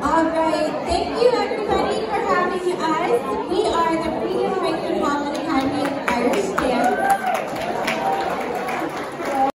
All right. Thank you, everybody.